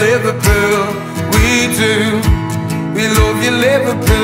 Liverpool. We do. We love you, Liverpool.